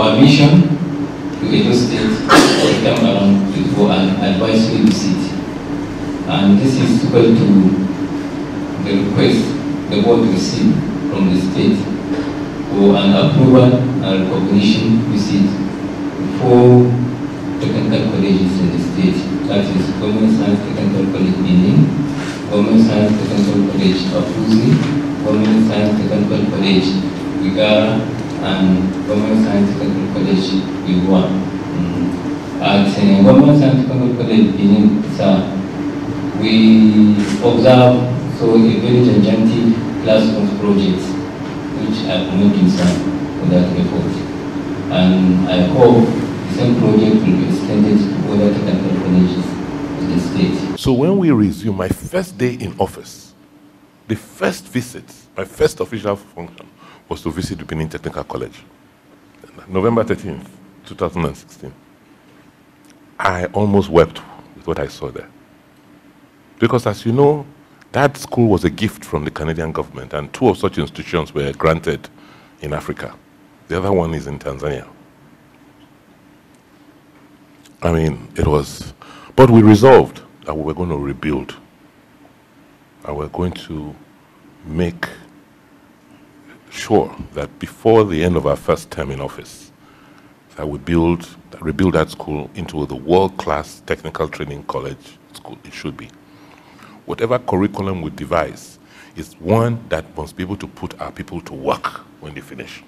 our mission to Edo State to come around for an advisory visit. And this is equal to the request the board received from the state for an approval and recognition visit for technical colleges in the state. That is Government Science Technical College Benin, Government Science Technical College Afuze, Government Science Technical College Igarra, and Government Science Technical College Igua. Mm. At uh, Government Science College Benin, sir, we observe so a very gigantic classroom project, which commend you, sir, for that effort. And I hope the same project will be extended to other technical colleges in the state. So when we resume my first day in office, the first visit, my first official function was to visit the Benin Technical College. November 13th, 2016. I almost wept with what I saw there. Because as you know, that school was a gift from the Canadian government, and two of such institutions were granted in Africa. The other one is in Tanzania. I mean, it was, but we resolved that we were going to rebuild. And we're going to make sure that before the end of our first term in office, that we build, that rebuild that school into the world-class technical training college school it should be. Whatever curriculum we devise is one that must be able to put our people to work when they finish.